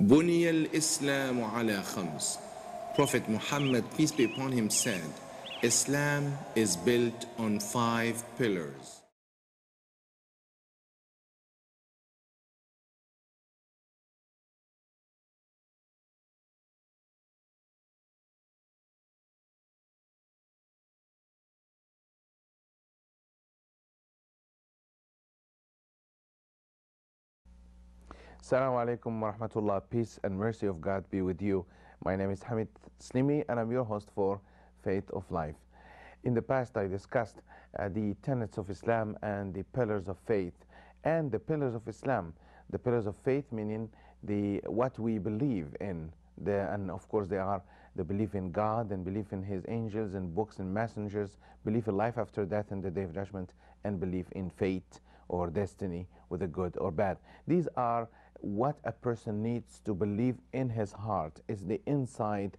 Bunyal Islam ala khams. Prophet Muhammad, peace be upon him, said, Islam is built on five pillars. Assalamu alaikum wa rahmatullah. Peace and mercy of God be with you. My name is Hamid Slimi and I'm your host for Faith of Life. In the past, I discussed uh, the tenets of Islam and the pillars of faith and the pillars of Islam. The pillars of faith meaning the what we believe in. The, and of course, they are the belief in God and belief in His angels and books and messengers, belief in life after death and the day of judgment, and belief in fate or destiny, whether good or bad. These are what a person needs to believe in his heart is the inside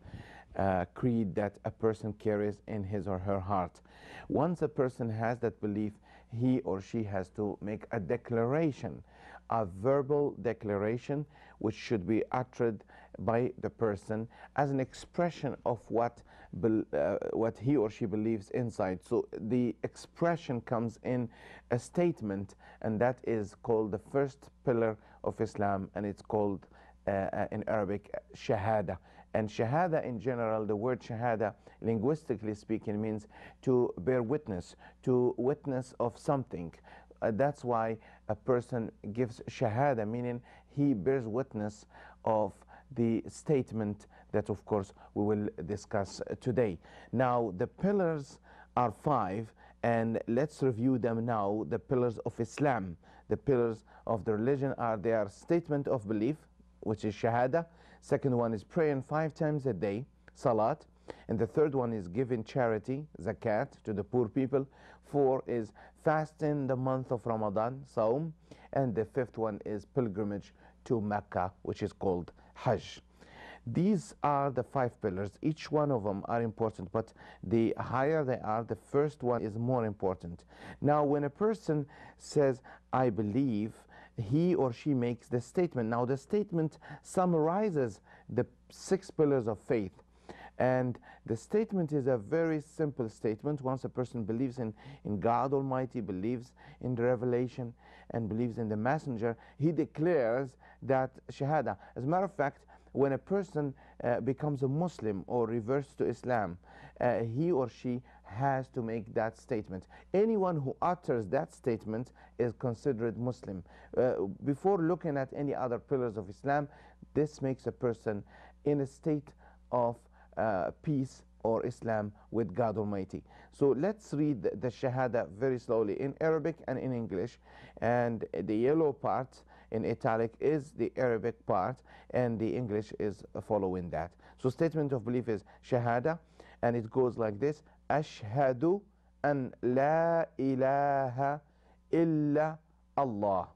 uh, creed that a person carries in his or her heart. Once a person has that belief, he or she has to make a declaration, a verbal declaration, which should be uttered by the person as an expression of what what he or she believes inside. So the expression comes in a statement, and that is called the first pillar of Islam, and it's called uh, uh, in Arabic shahada. And shahada in general, the word shahada, linguistically speaking, means to bear witness, to witness of something. Uh, that's why a person gives shahada, meaning he bears witness of the statement that, of course, we will discuss today. Now, the pillars are five, and let's review them now. The pillars of Islam, the pillars of the religion are their statement of belief, which is shahada. Second one is praying five times a day, salat. And the third one is giving charity, zakat, to the poor people. Four is fasting the month of Ramadan, saum. And the fifth one is pilgrimage to Mecca, which is called Hajj. These are the five pillars. Each one of them are important, but the higher they are, the first one is more important. Now, when a person says, I believe, he or she makes the statement. Now, the statement summarizes the six pillars of faith. And the statement is a very simple statement. Once a person believes in, in God Almighty, believes in the revelation, and believes in the messenger, he declares that Shahada. As a matter of fact, when a person uh, becomes a Muslim or reverts to Islam, uh, he or she has to make that statement. Anyone who utters that statement is considered Muslim. Uh, before looking at any other pillars of Islam, this makes a person in a state of uh, peace or Islam with God Almighty. So let's read the, the Shahada very slowly in Arabic and in English. And the yellow part in italic is the Arabic part, and the English is following that. So statement of belief is Shahada, and it goes like this: Ashhadu an la ilaha illa Allah.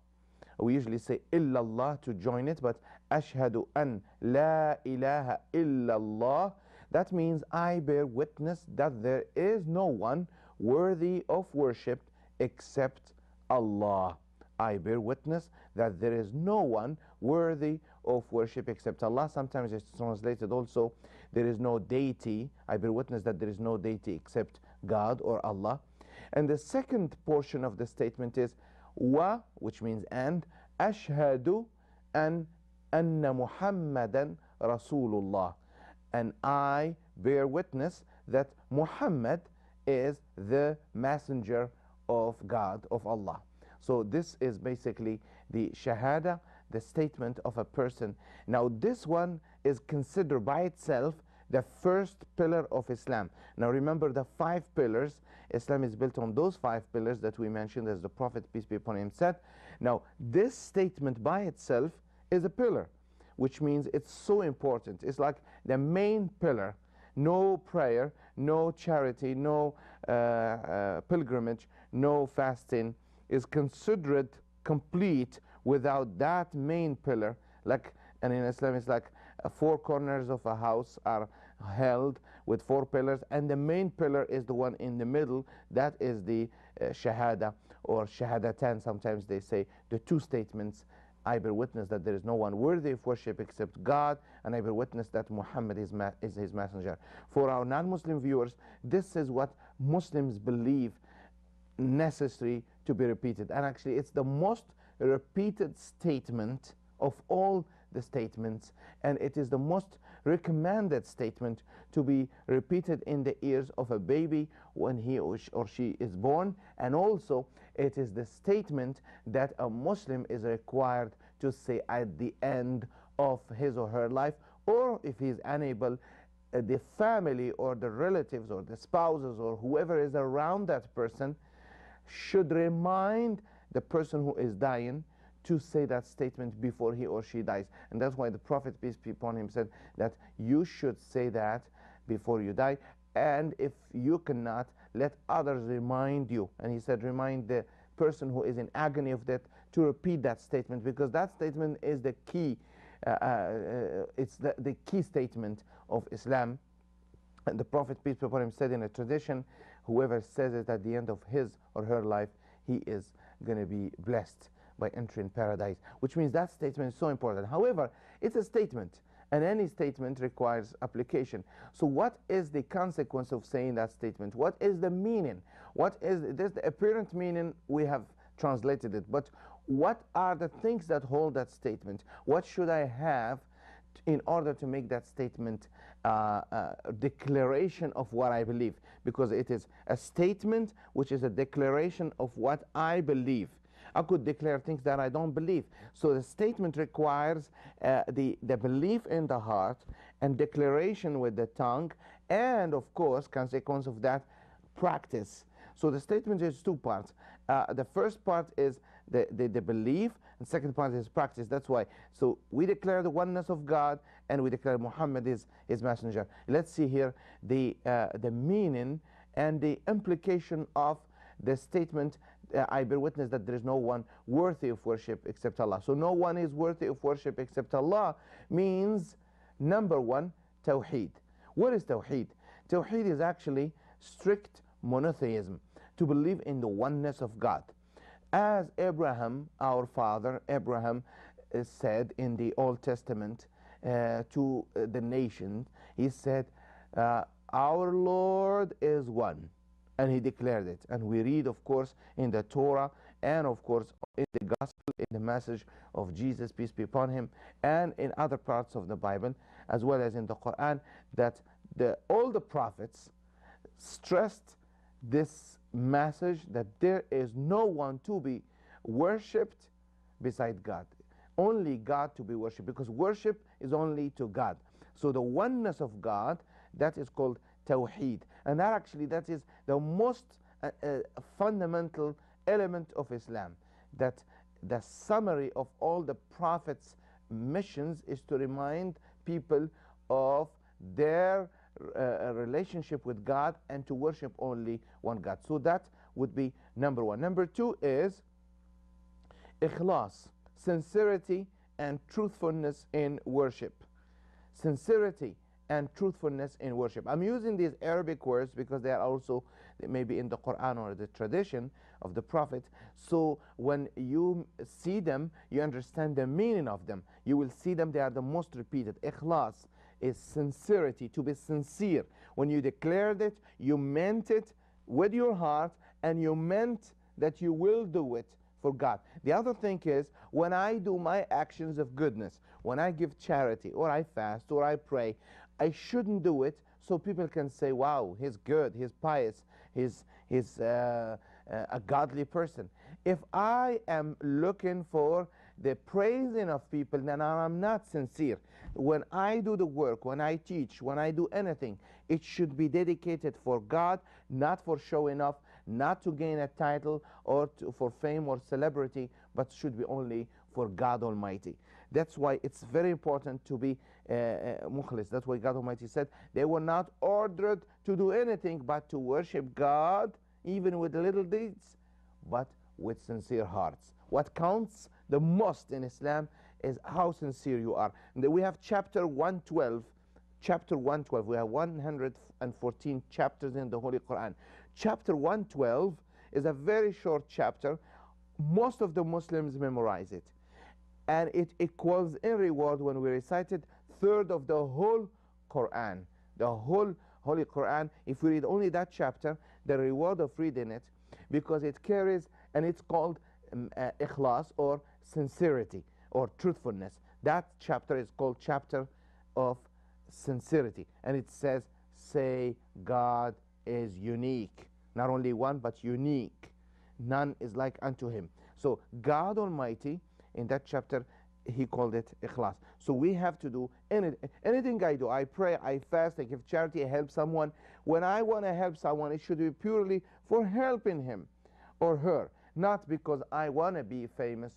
We usually say illallah to join it, but ashhadu an la ilaha illallah. That means I bear witness that there is no one worthy of worship except Allah. I bear witness that there is no one worthy of worship except Allah. Sometimes it's translated also, there is no deity. I bear witness that there is no deity except God or Allah. And the second portion of the statement is wa, which means and, ashhadu an anna Muhammadan Rasulullah. And I bear witness that Muhammad is the messenger of God, of Allah. So this is basically the shahada, the statement of a person. Now this one is considered by itself the first pillar of Islam. Now remember the five pillars. Islam is built on those five pillars that we mentioned as the Prophet, peace be upon him, said. Now this statement by itself is a pillar, which means it's so important. It's like the main pillar. No prayer, no charity, no uh, uh, pilgrimage, no fasting is considered complete without that main pillar. Like, and in Islam, it's like uh, four corners of a house are held with four pillars, and the main pillar is the one in the middle. That is the uh, shahada or shahadatan. Sometimes they say the two statements I bear witness that there is no one worthy of worship except God, and I bear witness that Muhammad is, is his messenger. For our non Muslim viewers, this is what Muslims believe necessary to be repeated. And actually, it's the most repeated statement of all the statements, and it is the most recommended statement to be repeated in the ears of a baby when he or she is born, and also it is the statement that a Muslim is required to say at the end of his or her life, or if he is unable, uh, the family or the relatives or the spouses or whoever is around that person should remind the person who is dying to say that statement before he or she dies. And that's why the Prophet, peace be upon him, said that you should say that before you die. And if you cannot, let others remind you. And he said, remind the person who is in agony of death to repeat that statement because that statement is the key. Uh, uh, it's the, the key statement of Islam. And the Prophet, peace be upon him, said in a tradition, whoever says it at the end of his or her life, he is going to be blessed by entering paradise, which means that statement is so important. However, it's a statement, and any statement requires application. So what is the consequence of saying that statement? What is the meaning? What is this the apparent meaning? We have translated it, but what are the things that hold that statement? What should I have in order to make that statement declaration of what I believe? Because it is a statement which is a declaration of what I believe. I could declare things that I don't believe. So the statement requires uh, the, the belief in the heart and declaration with the tongue, and of course, consequence of that, practice. So the statement is two parts. Uh, the first part is the, the, the, belief, and second part is practice. That's why. So we declare the oneness of God, and we declare Muhammad is his messenger. Let's see here the, uh, the meaning and the implication of the statement uh, I bear witness that there is no one worthy of worship except Allah. So no one is worthy of worship except Allah means number one, Tawheed. What is Tawheed? Tawheed is actually strict monotheism, to believe in the oneness of God. As Abraham, our father, Abraham uh, said in the Old Testament to uh, the nation, he said, uh, Our Lord is one and he declared it. And we read, of course, in the Torah and, of course, in the gospel, in the message of Jesus, peace be upon him, and in other parts of the Bible, as well as in the Quran, that the, all the prophets stressed this message that there is no one to be worshipped beside God. Only God to be worshipped, because worship is only to God. So the oneness of God, that is called Tawheed. And that actually, that is the most uh, uh, fundamental element of Islam. That the summary of all the prophets' missions is to remind people of their uh, relationship with God and to worship only one God. So that would be number one. Number two is ikhlas, sincerity and truthfulness in worship. Sincerity and truthfulness in worship. I'm using these Arabic words because they are also maybe in the Quran or the tradition of the Prophet. So when you see them, you understand the meaning of them. You will see them, they are the most repeated. Ikhlas is sincerity, to be sincere. When you declared it, you meant it with your heart and you meant that you will do it for God. The other thing is when I do my actions of goodness, when I give charity or I fast or I pray, I shouldn't do it so people can say, wow, he's good, he's pious, he's, he's uh, uh, a godly person. If I am looking for the praising of people, then I'm not sincere. When I do the work, when I teach, when I do anything, it should be dedicated for God, not for showing off, not to gain a title or to, for fame or celebrity, but should be only for God Almighty. That's why it's very important to be uh, uh, mukhlis. That's why God Almighty said they were not ordered to do anything but to worship God, even with little deeds, but with sincere hearts. What counts the most in Islam is how sincere you are. And we have chapter 112. Chapter 112. We have 114 chapters in the Holy Quran. Chapter 112 is a very short chapter. Most of the Muslims memorize it and it equals in reward when we recited third of the whole Quran. The whole Holy Quran, if we read only that chapter, the reward of reading it, because it carries, and it's called um, uh, ikhlas or sincerity or truthfulness. That chapter is called chapter of sincerity. And it says, say God is unique. Not only one, but unique. None is like unto him. So God Almighty, in that chapter, he called it ikhlas. So we have to do any, anything I do. I pray, I fast, I give charity, I help someone. When I want to help someone, it should be purely for helping him or her, not because I want to be a famous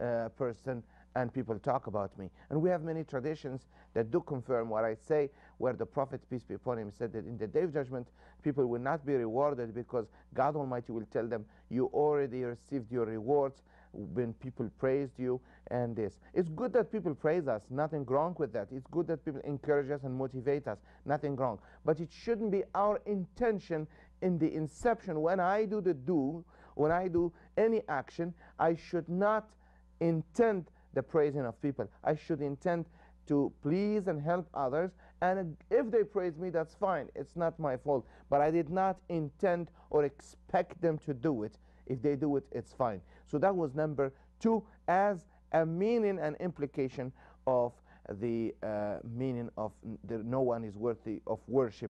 uh, person and people talk about me. And we have many traditions that do confirm what I say, where the Prophet, peace be upon him, said that in the day of judgment, people will not be rewarded because God Almighty will tell them, you already received your rewards when people praised you and this. It's good that people praise us, nothing wrong with that. It's good that people encourage us and motivate us, nothing wrong. But it shouldn't be our intention in the inception when I do the do, when I do any action, I should not intend the praising of people. I should intend to please and help others. And if they praise me, that's fine. It's not my fault. But I did not intend or expect them to do it. If they do it, it's fine. So that was number two as a meaning and implication of the uh, meaning of the, no one is worthy of worship.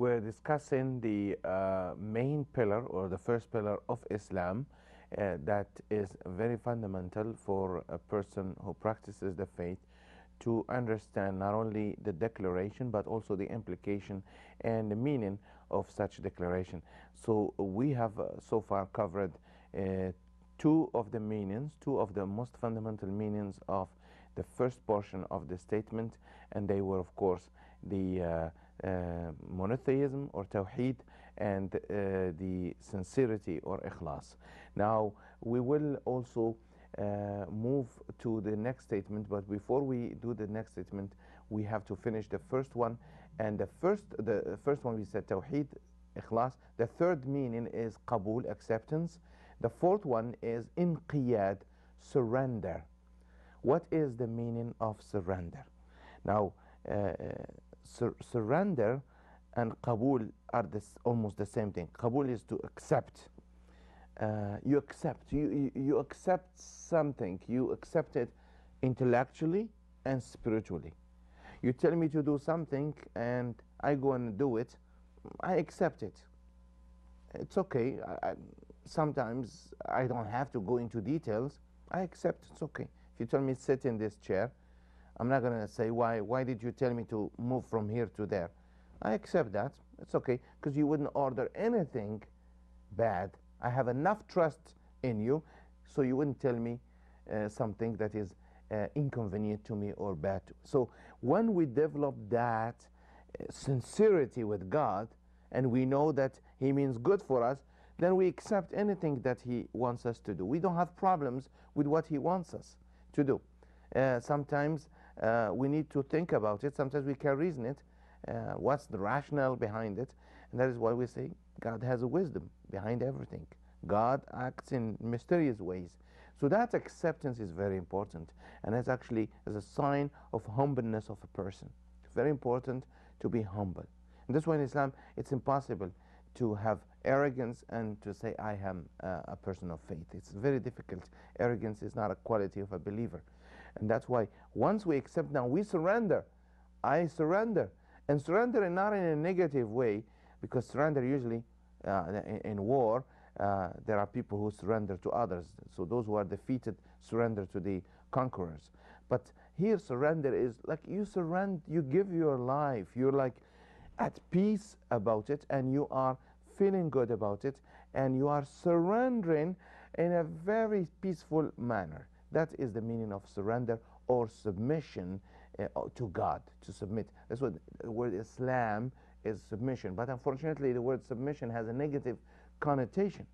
We're discussing the uh, main pillar or the first pillar of Islam uh, that is very fundamental for a person who practices the faith to understand not only the declaration but also the implication and the meaning of such declaration. So we have uh, so far covered uh, two of the meanings, two of the most fundamental meanings of the first portion of the statement and they were of course the uh, monotheism or tawheed and uh, the sincerity or ikhlas. Now we will also uh, move to the next statement but before we do the next statement we have to finish the first one. And the first the first one we said tawheed ikhlas. The third meaning is qabul acceptance. The fourth one is inqiyad surrender. What is the meaning of surrender? Now uh, sur surrender and qabul are this, almost the same thing. Qabul is to accept. Uh, you accept. You, you, you accept something. You accept it intellectually and spiritually. You tell me to do something and I go and do it. I accept it. It's okay. I, I, sometimes I don't have to go into details. I accept it's okay. If you tell me sit in this chair, I'm not going to say, why, why did you tell me to move from here to there? I accept that. It's okay, because you wouldn't order anything bad. I have enough trust in you, so you wouldn't tell me uh, something that is uh, inconvenient to me or bad. So when we develop that uh, sincerity with God, and we know that He means good for us, then we accept anything that He wants us to do. We don't have problems with what He wants us to do. Uh, sometimes uh, we need to think about it. Sometimes we can reason it. Uh, what's the rationale behind it? And that is why we say God has a wisdom behind everything. God acts in mysterious ways. So that acceptance is very important. And that's actually as a sign of humbleness of a person. It's very important to be humble. And that's why in Islam it's impossible to have arrogance and to say I am uh, a person of faith. It's very difficult. Arrogance is not a quality of a believer. And that's why once we accept now, we surrender. I surrender. And surrender not in a negative way, because surrender usually uh, in, in, war, uh, there are people who surrender to others. So those who are defeated surrender to the conquerors. But here surrender is like you surrender, you give your life. You're like at peace about it and you are feeling good about it and you are surrendering in a very peaceful manner. That is the meaning of surrender or submission uh, to God, to submit. That's what the word Islam is submission. But unfortunately, the word submission has a negative connotation,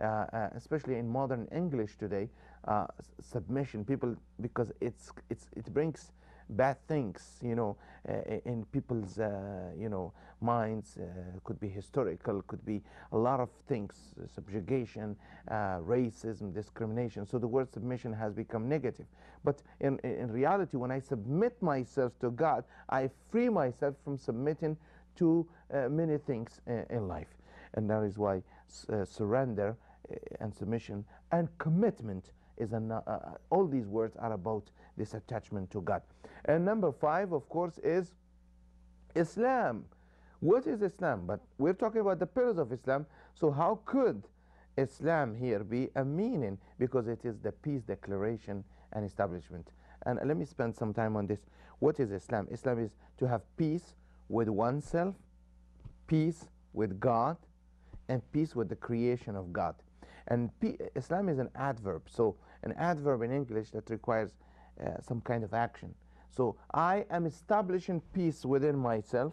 uh, uh, especially in modern English today. Uh, submission, people, because it's, it's, it brings bad things, you know, uh, in people's, uh, you know, minds. Uh, could be historical, could be a lot of things, subjugation, racism, discrimination. So the word submission has become negative. But in, in reality, when I submit myself to God, I free myself from submitting to uh, many things uh, in life. And that is why uh, surrender and submission and commitment is an, uh, uh, all these words are about this attachment to God. And number five, of course, is Islam. What is Islam? But we're talking about the pillars of Islam. So how could Islam here be a meaning? Because it is the peace declaration and establishment. And let me spend some time on this. What is Islam? Islam is to have peace with oneself, peace with God, and peace with the creation of God. And Islam is an adverb. So an adverb in English that requires uh, some kind of action. So I am establishing peace within myself,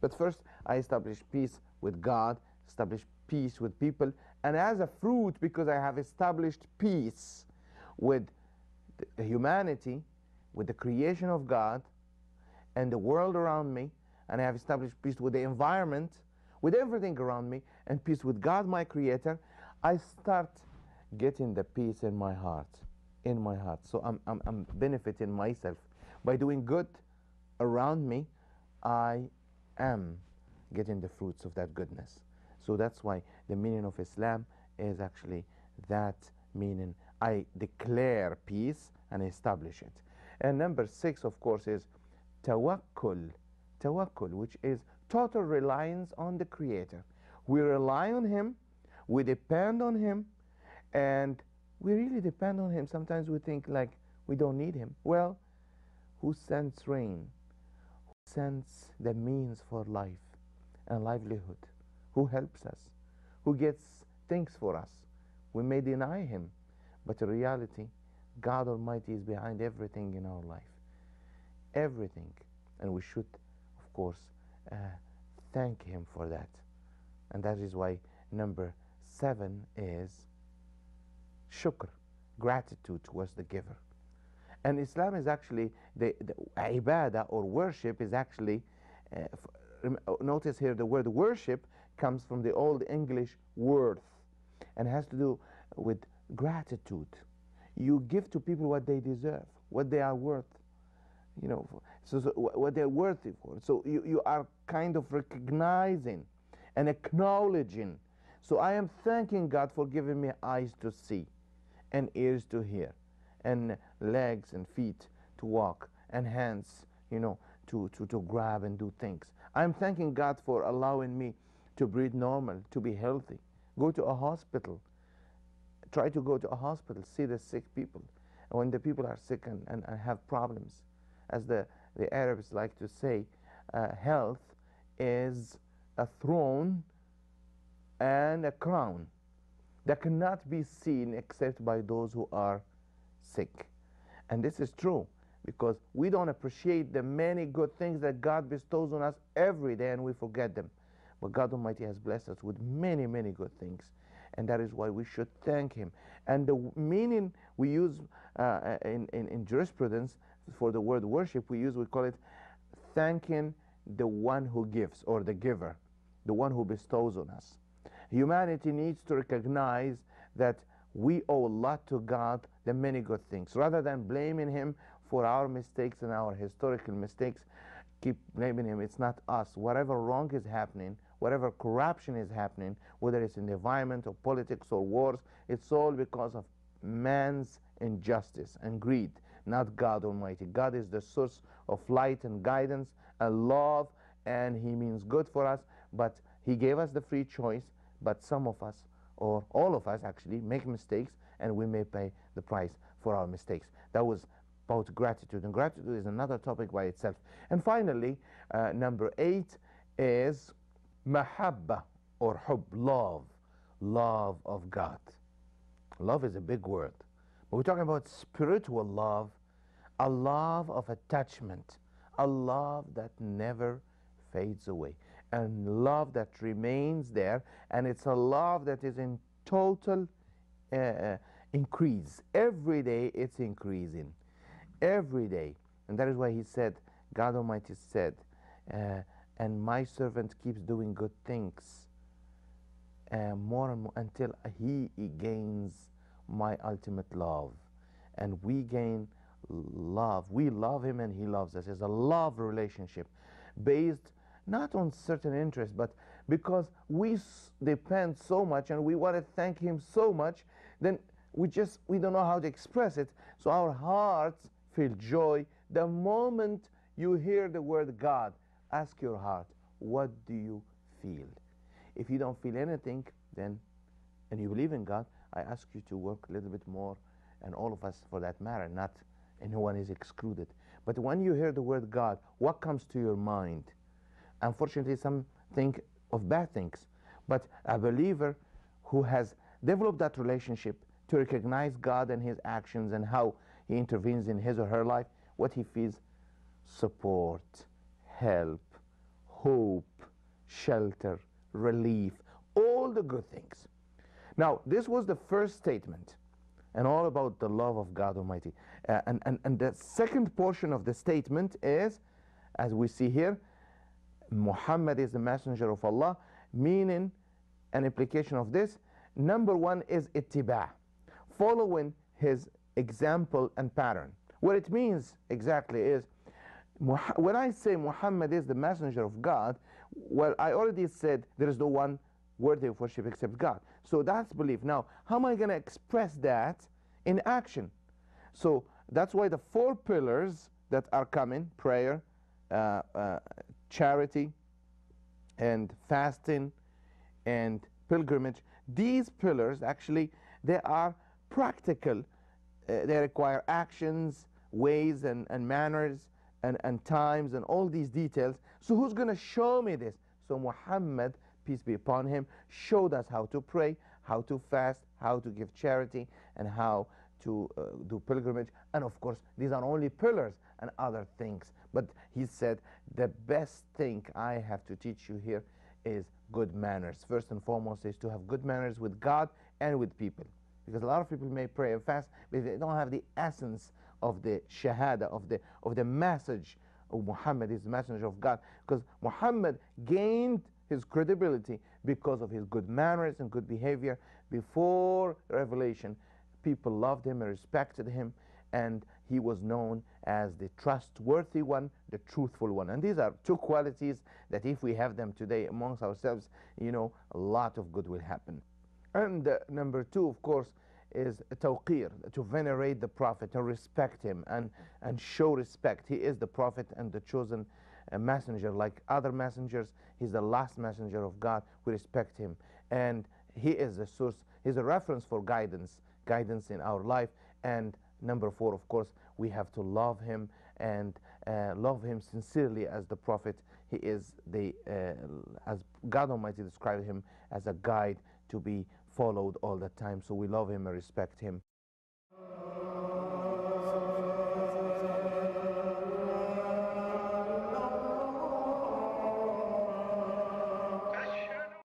but first I establish peace with God, establish peace with people, and as a fruit, because I have established peace with humanity, with the creation of God, and the world around me, and I have established peace with the environment, with everything around me, and peace with God, my Creator, I start getting the peace in my heart, in my heart. So I'm, I'm, I'm benefiting myself. By doing good around me, I am getting the fruits of that goodness. So that's why the meaning of Islam is actually that meaning. I declare peace and establish it. And number six, of course, is tawakkul. Tawakkul, which is total reliance on the Creator. We rely on Him, we depend on Him, and we really depend on him. Sometimes we think like we don't need him. Well, who sends rain? Who sends the means for life and livelihood? Who helps us? Who gets things for us? We may deny him, but in reality, God Almighty is behind everything in our life. Everything. And we should, of course, uh, thank him for that. And that is why number seven is shukr, gratitude towards the giver. And Islam is actually, the, the ibadah or worship is actually, uh, notice here the word worship comes from the Old English worth and has to do with gratitude. You give to people what they deserve, what they are worth, you know, so, so what they're worthy for. So you, you are kind of recognizing and acknowledging. So I am thanking God for giving me eyes to see and ears to hear, and legs and feet to walk, and hands, you know, to, to, to grab and do things. I'm thanking God for allowing me to breathe normal, to be healthy. Go to a hospital. Try to go to a hospital, see the sick people. When the people are sick and, and, and have problems, as the, the Arabs like to say, uh, health is a throne and a crown that cannot be seen except by those who are sick. And this is true because we don't appreciate the many good things that God bestows on us every day and we forget them. But God Almighty has blessed us with many, many good things. And that is why we should thank Him. And the meaning we use uh, in, in, in jurisprudence for the word worship, we use, we call it thanking the one who gives or the giver, the one who bestows on us. Humanity needs to recognize that we owe a lot to God, the many good things. Rather than blaming Him for our mistakes and our historical mistakes, keep blaming Him. It's not us. Whatever wrong is happening, whatever corruption is happening, whether it's in the environment or politics or wars, it's all because of man's injustice and greed, not God Almighty. God is the source of light and guidance and love, and He means good for us, but He gave us the free choice but some of us, or all of us actually, make mistakes and we may pay the price for our mistakes. That was about gratitude, and gratitude is another topic by itself. And finally, uh, number eight is mahabba or hub, love, love of God. Love is a big word, but we're talking about spiritual love, a love of attachment, a love that never fades away and love that remains there, and it's a love that is in total uh, uh, increase. Every day it's increasing. Every day. And that is why he said, God Almighty said, uh, and my servant keeps doing good things uh, more and more until he gains my ultimate love. And we gain love. We love him and he loves us. It's a love relationship based not on certain interests, but because we depend so much and we want to thank him so much, then we just we don't know how to express it. So our hearts feel joy the moment you hear the word God. Ask your heart, what do you feel? If you don't feel anything, then and you believe in God, I ask you to work a little bit more, and all of us for that matter, not anyone is excluded. But when you hear the word God, what comes to your mind? Unfortunately, some think of bad things. But a believer who has developed that relationship to recognize God and his actions and how he intervenes in his or her life, what he feels support, help, hope, shelter, relief, all the good things. Now, this was the first statement and all about the love of God Almighty. Uh, and, and, and the second portion of the statement is, as we see here, Muhammad is the messenger of Allah, meaning an implication of this. Number one is ittiba, following his example and pattern. What it means exactly is, when I say Muhammad is the messenger of God, well, I already said there is no one worthy of worship except God. So that's belief. Now, how am I going to express that in action? So that's why the four pillars that are coming prayer, uh, uh, charity, and fasting, and pilgrimage these pillars actually they are practical. Uh, they require actions, ways, and, and manners, and, and times, and all these details. So who's going to show me this? So Muhammad peace be upon him, showed us how to pray, how to fast, how to give charity, and how to uh, do pilgrimage. And of course, these are only pillars and other things. But he said, the best thing I have to teach you here is good manners. First and foremost is to have good manners with God and with people. Because a lot of people may pray and fast, but they don't have the essence of the shahada, of the, of the message of Muhammad is the messenger of God. Because Muhammad gained his credibility because of his good manners and good behavior. Before revelation, people loved him and respected him, and he was known as the trustworthy one, the truthful one. And these are two qualities that if we have them today amongst ourselves, you know, a lot of good will happen. And uh, number two, of course, is tawqir, to venerate the Prophet and respect him and, and show respect. He is the Prophet and the chosen a messenger like other messengers. He's the last messenger of God. We respect him. And he is the source, he's a reference for guidance, guidance in our life. And number four, of course, we have to love him and uh, love him sincerely as the prophet. He is the, uh, as God Almighty described him as a guide to be followed all the time. So we love him and respect him.